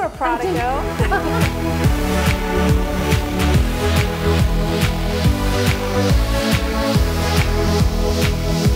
for a prodigal.